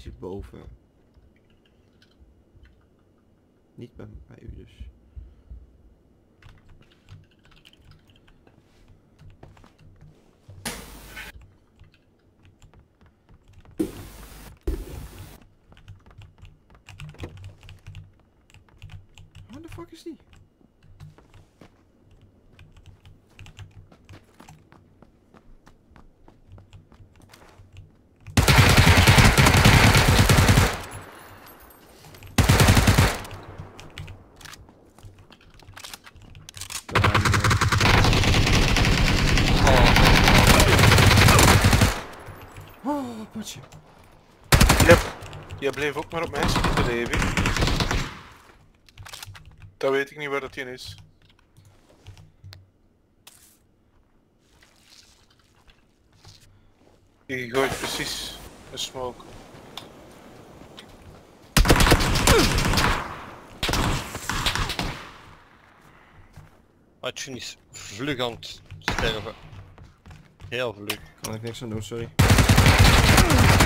Die zit boven. Niet bij, bij u dus. Waar de fuck is die? Daar, eh. Oh, potje. Yep. Jij bleef ook maar op mij schieten, Davy. Dat weet ik niet waar dat in is. Je gooit precies een smoke. Atjun is vlug aan het sterven. Heel vlug. Kan ik niks aan doen, sorry. Boom!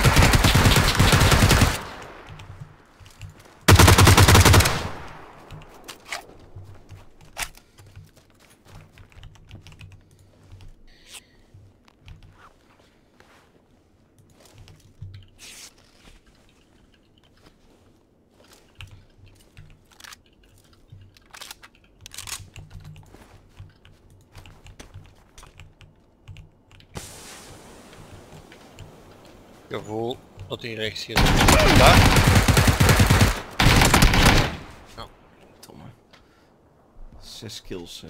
Gevoel dat hij rechts hier. Daar. Domme. Zes kills, hè.